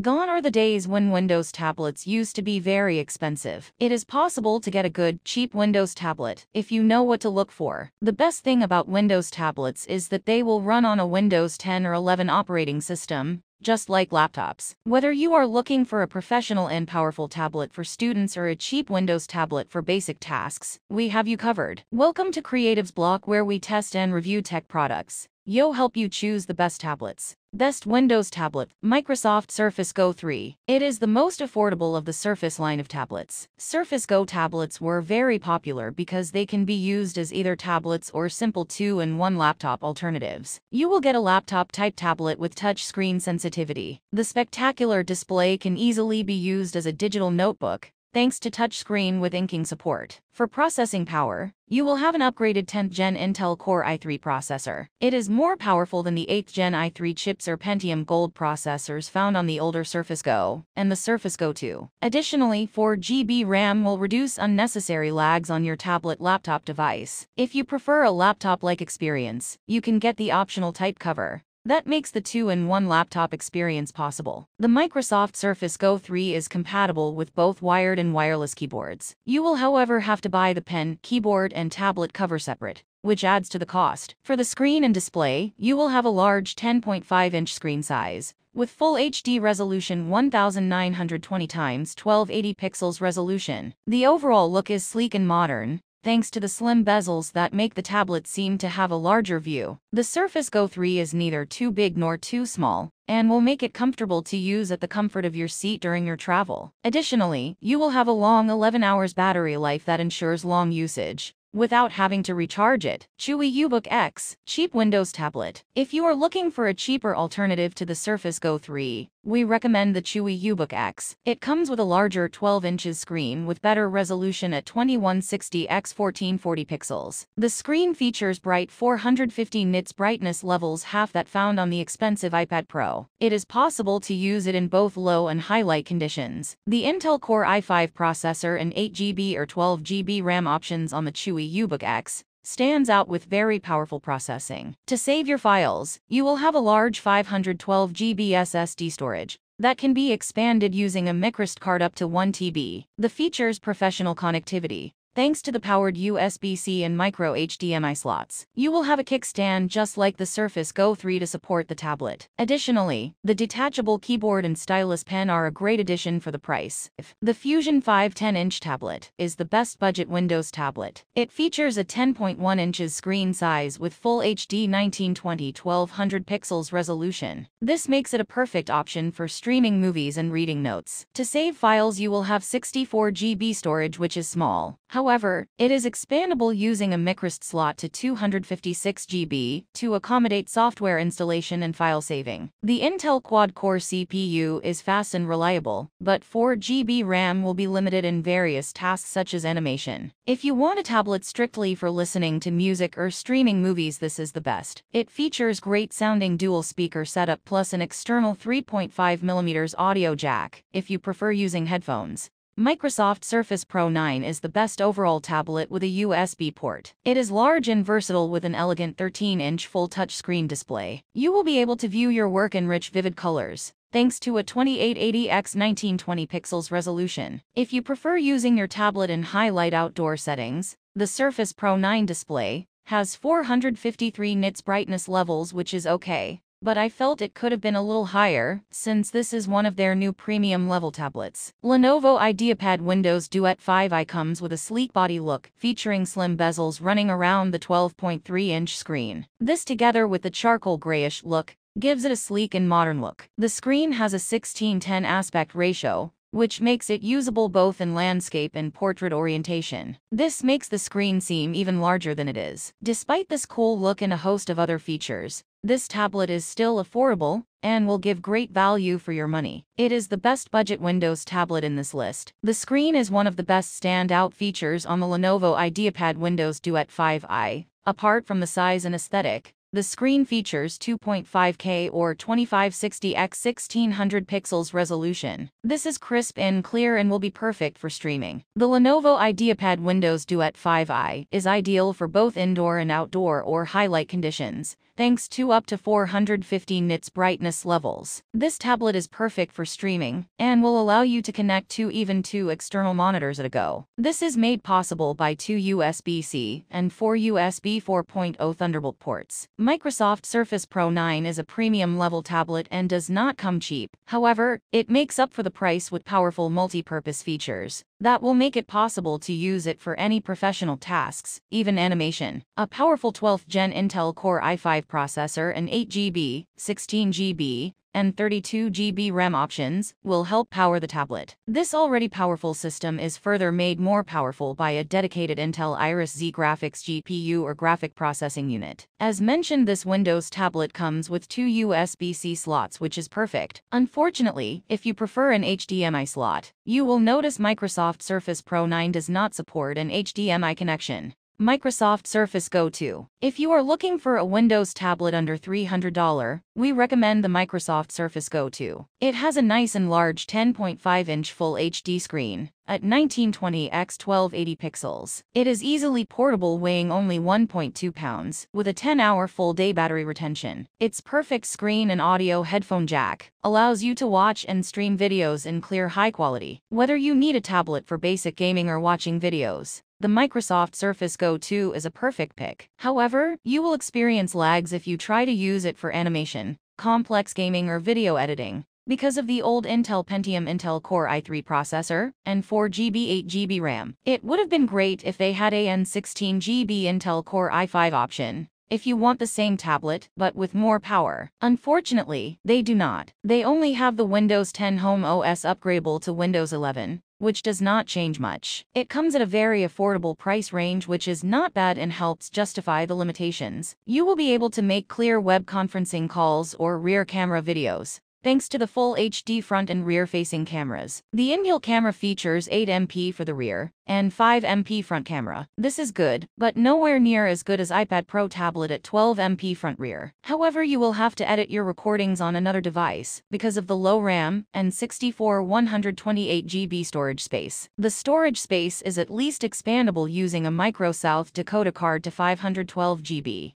Gone are the days when Windows tablets used to be very expensive. It is possible to get a good, cheap Windows tablet if you know what to look for. The best thing about Windows tablets is that they will run on a Windows 10 or 11 operating system, just like laptops. Whether you are looking for a professional and powerful tablet for students or a cheap Windows tablet for basic tasks, we have you covered. Welcome to Creatives Block where we test and review tech products. Yo help you choose the best tablets. Best Windows tablet, Microsoft Surface Go 3. It is the most affordable of the Surface line of tablets. Surface Go tablets were very popular because they can be used as either tablets or simple two-in-one laptop alternatives. You will get a laptop-type tablet with touch screen sensitivity. The spectacular display can easily be used as a digital notebook, thanks to touchscreen with inking support. For processing power, you will have an upgraded 10th Gen Intel Core i3 processor. It is more powerful than the 8th Gen i3 chips or Pentium Gold processors found on the older Surface Go and the Surface Go 2. Additionally, 4GB RAM will reduce unnecessary lags on your tablet laptop device. If you prefer a laptop-like experience, you can get the optional type cover. That makes the two-in-one laptop experience possible. The Microsoft Surface Go 3 is compatible with both wired and wireless keyboards. You will however have to buy the pen, keyboard, and tablet cover separate which adds to the cost. For the screen and display, you will have a large 10.5-inch screen size, with full HD resolution 1920 x 1280 pixels resolution. The overall look is sleek and modern, thanks to the slim bezels that make the tablet seem to have a larger view. The Surface Go 3 is neither too big nor too small, and will make it comfortable to use at the comfort of your seat during your travel. Additionally, you will have a long 11 hours battery life that ensures long usage without having to recharge it. CHUWI UBook X, cheap Windows tablet. If you are looking for a cheaper alternative to the Surface Go 3, we recommend the CHUWI UBook X. It comes with a larger 12 inches screen with better resolution at 2160 x 1440 pixels. The screen features bright 450 nits brightness levels half that found on the expensive iPad Pro. It is possible to use it in both low and high light conditions. The Intel Core i5 processor and 8GB or 12GB RAM options on the CHUWI UBook X stands out with very powerful processing. To save your files, you will have a large 512 GB SSD storage that can be expanded using a microSD card up to 1 TB. The features professional connectivity, Thanks to the powered USB-C and micro HDMI slots, you will have a kickstand just like the Surface Go 3 to support the tablet. Additionally, the detachable keyboard and stylus pen are a great addition for the price. The Fusion 5 10-inch tablet is the best budget Windows tablet. It features a 10.1 inches screen size with full HD 1920 1200 pixels resolution. This makes it a perfect option for streaming movies and reading notes. To save files you will have 64 GB storage which is small. However, it is expandable using a microSD slot to 256 GB to accommodate software installation and file saving. The Intel quad-core CPU is fast and reliable, but 4 GB RAM will be limited in various tasks such as animation. If you want a tablet strictly for listening to music or streaming movies this is the best. It features great sounding dual speaker setup plus an external 3.5mm audio jack, if you prefer using headphones. Microsoft Surface Pro 9 is the best overall tablet with a USB port. It is large and versatile with an elegant 13-inch full touchscreen display. You will be able to view your work in rich vivid colors, thanks to a 2880 x 1920 pixels resolution. If you prefer using your tablet in high-light outdoor settings, the Surface Pro 9 display has 453 nits brightness levels which is okay but I felt it could have been a little higher, since this is one of their new premium level tablets. Lenovo IdeaPad Windows Duet 5i comes with a sleek body look, featuring slim bezels running around the 12.3-inch screen. This together with the charcoal grayish look, gives it a sleek and modern look. The screen has a 1610 aspect ratio, which makes it usable both in landscape and portrait orientation. This makes the screen seem even larger than it is. Despite this cool look and a host of other features, this tablet is still affordable and will give great value for your money. It is the best budget Windows tablet in this list. The screen is one of the best standout features on the Lenovo IdeaPad Windows Duet 5i. Apart from the size and aesthetic, the screen features 2.5K or 2560x 1600 pixels resolution. This is crisp and clear and will be perfect for streaming. The Lenovo IdeaPad Windows Duet 5i is ideal for both indoor and outdoor or highlight conditions, thanks to up to 450 nits brightness levels. This tablet is perfect for streaming, and will allow you to connect to even two external monitors at a go. This is made possible by two USB-C and four USB 4.0 Thunderbolt ports. Microsoft Surface Pro 9 is a premium level tablet and does not come cheap. However, it makes up for the price with powerful multi-purpose features that will make it possible to use it for any professional tasks, even animation. A powerful 12th gen Intel Core i5 processor and 8GB, 16GB, and 32GB RAM options will help power the tablet. This already powerful system is further made more powerful by a dedicated Intel Iris Xe graphics GPU or graphic processing unit. As mentioned this Windows tablet comes with two USB-C slots which is perfect. Unfortunately, if you prefer an HDMI slot, you will notice Microsoft Surface Pro 9 does not support an HDMI connection. Microsoft Surface Go 2. If you are looking for a Windows tablet under $300, we recommend the Microsoft Surface Go 2. It has a nice and large 10.5-inch Full HD screen at 1920 x 1280 pixels. It is easily portable weighing only 1.2 pounds, with a 10-hour full-day battery retention. Its perfect screen and audio headphone jack allows you to watch and stream videos in clear high quality. Whether you need a tablet for basic gaming or watching videos, the Microsoft Surface Go 2 is a perfect pick. However, you will experience lags if you try to use it for animation, complex gaming or video editing. Because of the old Intel Pentium Intel Core i3 processor and 4GB 8GB RAM, it would have been great if they had a N16GB Intel Core i5 option if you want the same tablet, but with more power. Unfortunately, they do not. They only have the Windows 10 Home OS upgradable to Windows 11, which does not change much. It comes at a very affordable price range which is not bad and helps justify the limitations. You will be able to make clear web conferencing calls or rear camera videos, thanks to the full HD front and rear-facing cameras. The in-built camera features 8MP for the rear and 5MP front camera. This is good, but nowhere near as good as iPad Pro tablet at 12MP front rear. However, you will have to edit your recordings on another device because of the low RAM and 64 128GB storage space. The storage space is at least expandable using a microSD card to 512GB.